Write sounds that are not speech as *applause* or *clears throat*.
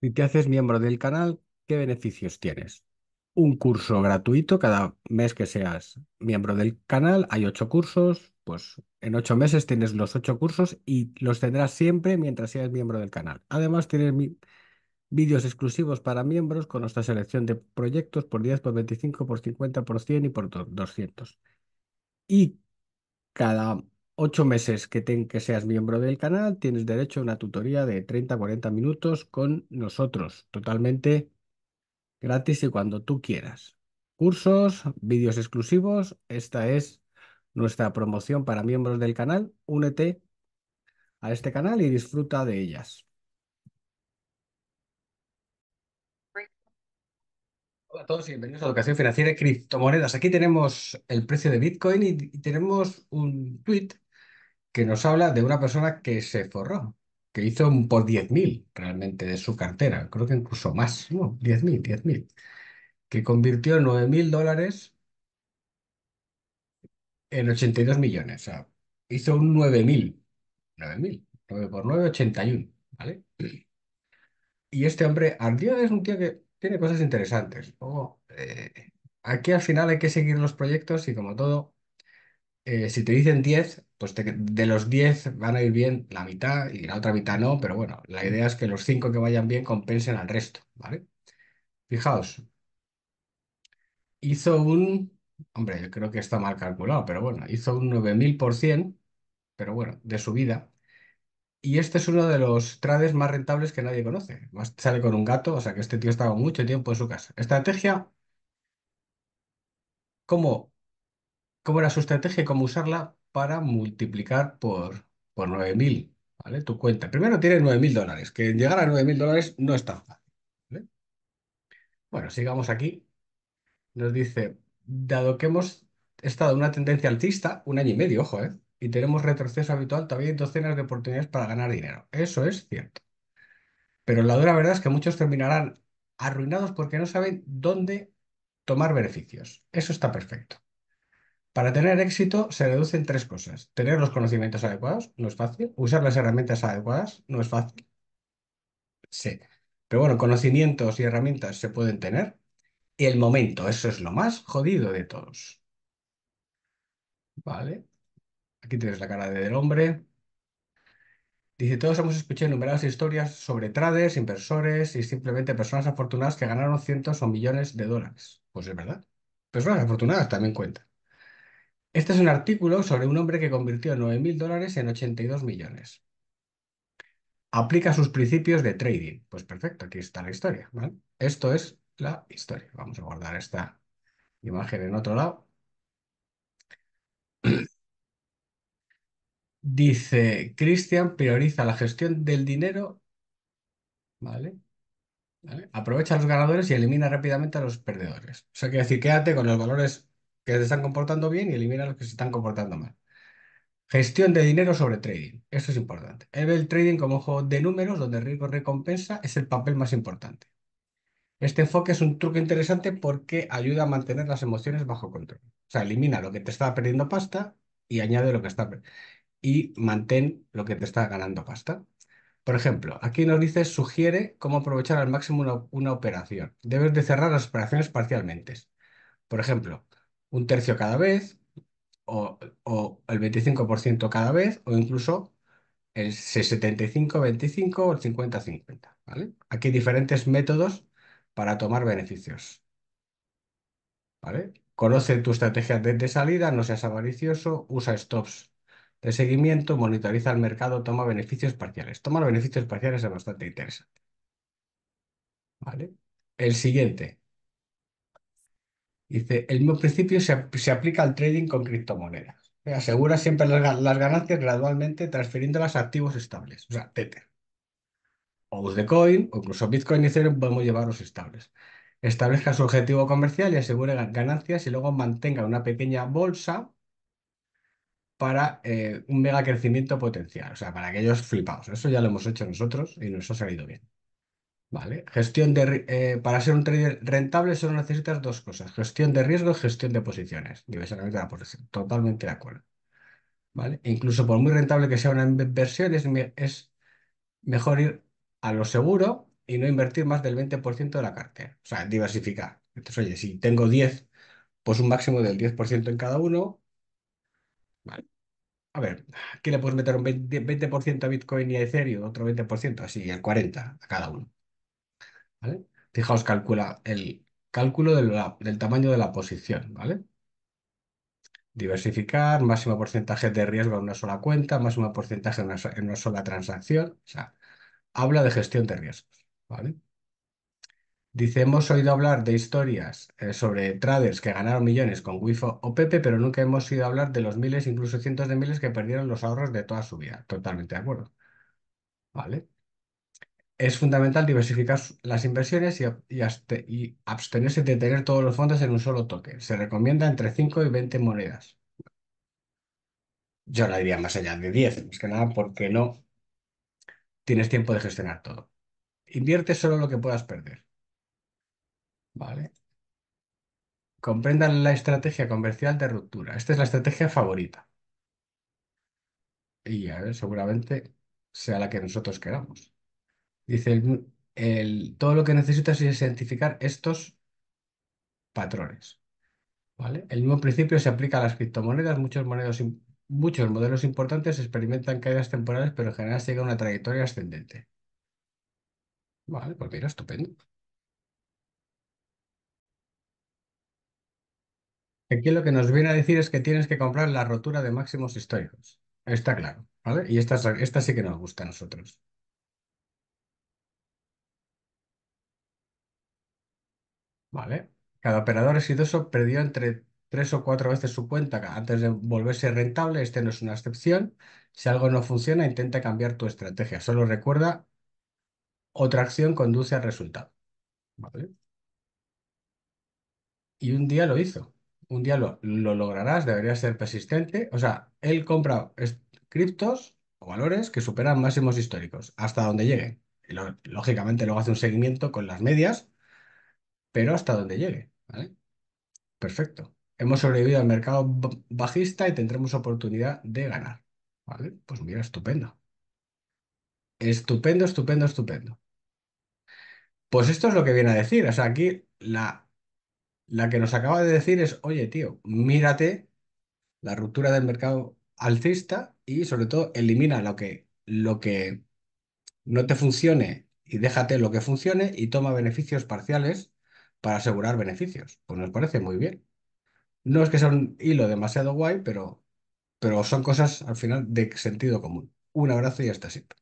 Si te haces miembro del canal, ¿qué beneficios tienes? Un curso gratuito cada mes que seas miembro del canal. Hay ocho cursos, pues en ocho meses tienes los ocho cursos y los tendrás siempre mientras seas miembro del canal. Además, tienes vídeos exclusivos para miembros con nuestra selección de proyectos por 10, por 25, por 50, por 100 y por do- 200. Y cada ocho meses que, ten- que seas miembro del canal, tienes derecho a una tutoría de 30 40 minutos con nosotros, totalmente gratis y cuando tú quieras. Cursos, vídeos exclusivos, esta es nuestra promoción para miembros del canal. Únete a este canal y disfruta de ellas. Hola a todos y bienvenidos a Educación Financiera y Criptomonedas. Aquí tenemos el precio de Bitcoin y tenemos un tweet que nos habla de una persona que se forró, que hizo un por 10.000 realmente de su cartera, creo que incluso más, no, 10.000, 10.000, que convirtió 9.000 dólares en 82 millones, o sea, hizo un 9.000, 9.000, 9 por 9, 81, ¿vale? Y este hombre, Ardió es un tío que tiene cosas interesantes. Eh, aquí al final hay que seguir los proyectos y como todo, eh, si te dicen 10 pues de los 10 van a ir bien la mitad y la otra mitad no, pero bueno, la idea es que los 5 que vayan bien compensen al resto, ¿vale? Fijaos, hizo un, hombre, yo creo que está mal calculado, pero bueno, hizo un 9000%, pero bueno, de su vida. Y este es uno de los trades más rentables que nadie conoce. Sale con un gato, o sea que este tío estaba mucho tiempo en su casa. Estrategia, ¿cómo, cómo era su estrategia y cómo usarla para multiplicar por, por 9.000? ¿Vale? Tu cuenta. Primero tienes 9.000 dólares, que llegar a 9.000 dólares no es tan fácil. Bueno, sigamos aquí. Nos dice, dado que hemos estado en una tendencia alcista, un año y medio, ojo, ¿eh? Y tenemos retroceso habitual, todavía hay docenas de oportunidades para ganar dinero. Eso es cierto. Pero la dura verdad es que muchos terminarán arruinados porque no saben dónde tomar beneficios. Eso está perfecto. Para tener éxito se reducen tres cosas. Tener los conocimientos adecuados, no es fácil. Usar las herramientas adecuadas, no es fácil. Sí. Pero bueno, conocimientos y herramientas se pueden tener. Y el momento, eso es lo más jodido de todos. ¿Vale? Aquí tienes la cara del hombre. Dice, todos hemos escuchado innumerables historias sobre traders, inversores y simplemente personas afortunadas que ganaron cientos o millones de dólares. Pues es verdad. Personas afortunadas también cuentan. Este es un artículo sobre un hombre que convirtió 9.000 dólares en 82 millones. Aplica sus principios de trading. Pues perfecto, aquí está la historia. Esto es la historia. Vamos a guardar esta imagen en otro lado. *clears throat* Dice, Christian prioriza la gestión del dinero. ¿Vale? Aprovecha a los ganadores y elimina rápidamente a los perdedores. O sea, quiere decir, quédate con los valores que se están comportando bien y elimina a los que se están comportando mal. Gestión de dinero sobre trading. Esto es importante. Él el trading como un juego de números donde riesgo-recompensa es el papel más importante. Este enfoque es un truco interesante porque ayuda a mantener las emociones bajo control. O sea, elimina lo que te está perdiendo pasta y añade lo que está y mantén lo que te está ganando pasta. Por ejemplo, aquí nos dice, sugiere cómo aprovechar al máximo una, una operación. Debes de cerrar las operaciones parcialmente. Por ejemplo, un tercio cada vez, o, o el 25% cada vez, o incluso el 75-25 o el 50-50, ¿vale? Aquí hay diferentes métodos para tomar beneficios, ¿vale? Conoce tu estrategia de, salida, no seas avaricioso, usa stops de seguimiento, monitoriza el mercado, toma beneficios parciales. Tomar beneficios parciales es bastante interesante. ¿vale? El siguiente. Dice, el mismo principio se, se aplica al trading con criptomonedas. Asegura siempre las, las ganancias gradualmente transfiriéndolas a activos estables, o sea, Tether. O Dogecoin, o incluso Bitcoin y Ethereum podemos llevarlos estables. Establezca su objetivo comercial y asegure ga- ganancias y luego mantenga una pequeña bolsa para eh, un mega crecimiento potencial, o sea, para aquellos flipados. Eso ya lo hemos hecho nosotros y nos ha salido bien. Vale. Gestión de, eh, para ser un trader rentable solo necesitas dos cosas, gestión de riesgo y gestión de posiciones. Diversamente la posición. Totalmente de acuerdo. ¿Vale? E incluso por muy rentable que sea una inversión, es, es mejor ir a lo seguro y no invertir más del 20% de la cartera. O sea, diversificar. Entonces, oye, si tengo 10, pues un máximo del 10% en cada uno. Vale. A ver, aquí le puedes meter un 20%, a Bitcoin y a Ethereum, otro 20%, así, el 40% a cada uno. ¿Vale? Fijaos, calcula el cálculo del tamaño de la posición, ¿vale? Diversificar, máximo porcentaje de riesgo en una sola cuenta, máximo porcentaje en una, sola transacción. O sea, habla de gestión de riesgos, ¿vale? Dice, hemos oído hablar de historias eh, sobre traders que ganaron millones con WIFO o Pepe, pero nunca hemos oído hablar de los miles, incluso cientos de miles que perdieron los ahorros de toda su vida. Totalmente de acuerdo. ¿Vale? Es fundamental diversificar las inversiones y, abstenerse de tener todos los fondos en un solo toque. Se recomienda entre 5 y 20 monedas. Yo la diría más allá de 10, más que nada porque no tienes tiempo de gestionar todo. Invierte solo lo que puedas perder. ¿Vale? Comprendan la estrategia comercial de ruptura. Esta es la estrategia favorita. Y seguramente sea la que nosotros queramos. Dice, todo lo que necesitas es identificar estos patrones. ¿Vale? El mismo principio se aplica a las criptomonedas. Muchos, muchos modelos importantes experimentan caídas temporales, pero en general sigue una trayectoria ascendente. Vale, pues mira, estupendo. Aquí lo que nos viene a decir es que tienes que comprar la rotura de máximos históricos. Está claro, ¿vale? Y esta, esta sí que nos gusta a nosotros. ¿Vale? Cada operador exitoso perdió entre tres o cuatro veces su cuenta antes de volverse rentable. Este no es una excepción. Si algo no funciona, intenta cambiar tu estrategia. Solo recuerda, otra acción conduce al resultado. ¿Vale? Y un día lo hizo. Un día lo, lograrás, debería ser persistente. O sea, él compra criptos o valores que superan máximos históricos hasta donde lleguen. Lógicamente luego hace un seguimiento con las medias, pero hasta donde llegue. ¿vale? Perfecto. Hemos sobrevivido al mercado bajista y tendremos oportunidad de ganar. ¿Vale? Pues mira, estupendo. Estupendo, estupendo, estupendo. Pues esto es lo que viene a decir. O sea, aquí la, la que nos acaba de decir es, oye, tío, mírate la ruptura del mercado alcista y sobre todo elimina lo que, lo que no te funcione y déjate lo que funcione y toma beneficios parciales para asegurar beneficios. Pues nos parece muy bien. No es que sea un hilo demasiado guay, pero, pero son cosas al final de sentido común. Un abrazo y hasta siempre.